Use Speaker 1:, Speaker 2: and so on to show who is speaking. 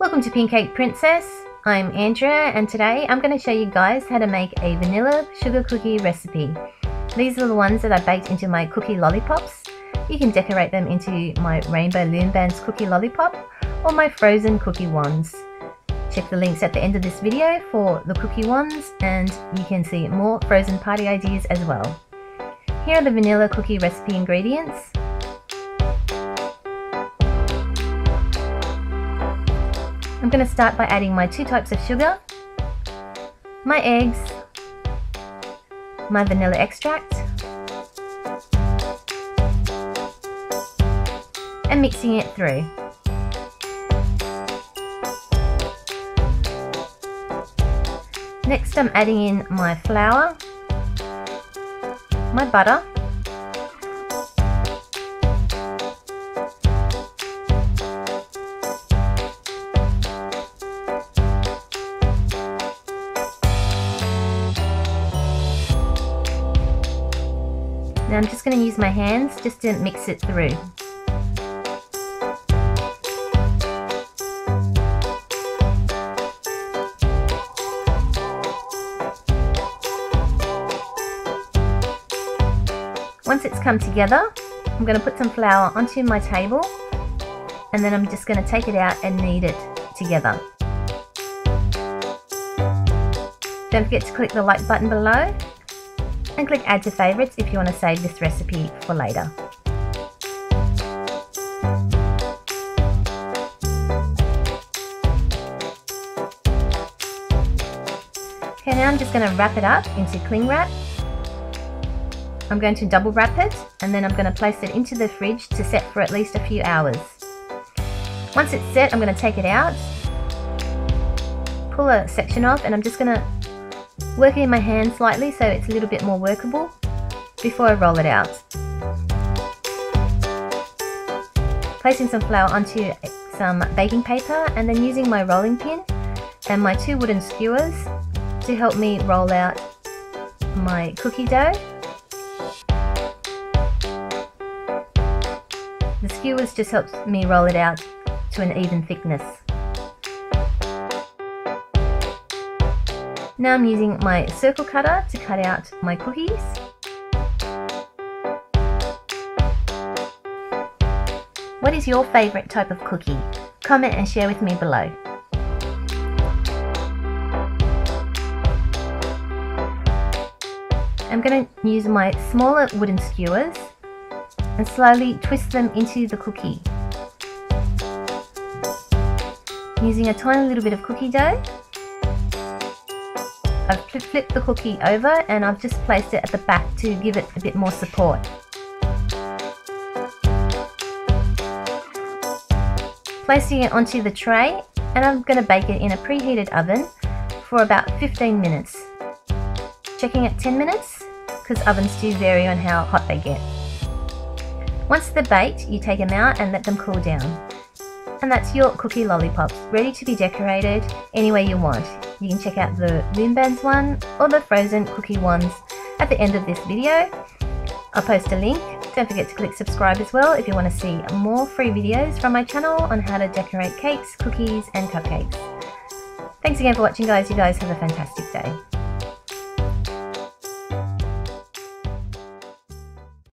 Speaker 1: Welcome to Pink Cake Princess. I'm Andrea and today I'm going to show you guys how to make a vanilla sugar cookie recipe. These are the ones that I baked into my cookie lollipops. You can decorate them into my Rainbow Loombands cookie lollipop or my frozen cookie ones. Check the links at the end of this video for the cookie ones and you can see more frozen party ideas as well. Here are the vanilla cookie recipe ingredients. I'm going to start by adding my two types of sugar, my eggs, my vanilla extract, and mixing it through. Next I'm adding in my flour, my butter, Now I'm just going to use my hands just to mix it through. Once it's come together, I'm going to put some flour onto my table and then I'm just going to take it out and knead it together. Don't forget to click the like button below and click add to favorites if you want to save this recipe for later. Okay, now I'm just going to wrap it up into cling wrap. I'm going to double wrap it and then I'm going to place it into the fridge to set for at least a few hours. Once it's set, I'm going to take it out, pull a section off and I'm just going to Work it in my hand slightly so it's a little bit more workable before I roll it out. Placing some flour onto some baking paper and then using my rolling pin and my two wooden skewers to help me roll out my cookie dough. The skewers just helps me roll it out to an even thickness. Now I'm using my circle cutter to cut out my cookies. What is your favourite type of cookie? Comment and share with me below. I'm going to use my smaller wooden skewers and slowly twist them into the cookie. Using a tiny little bit of cookie dough I've flipped the cookie over and I've just placed it at the back to give it a bit more support. Placing it onto the tray and I'm going to bake it in a preheated oven for about 15 minutes. Checking at 10 minutes because ovens do vary on how hot they get. Once they're baked, you take them out and let them cool down. And that's your cookie lollipops, ready to be decorated any way you want. You can check out the Loombands one or the frozen cookie ones at the end of this video. I'll post a link. Don't forget to click subscribe as well if you want to see more free videos from my channel on how to decorate cakes, cookies and cupcakes. Thanks again for watching guys. You guys have a fantastic day.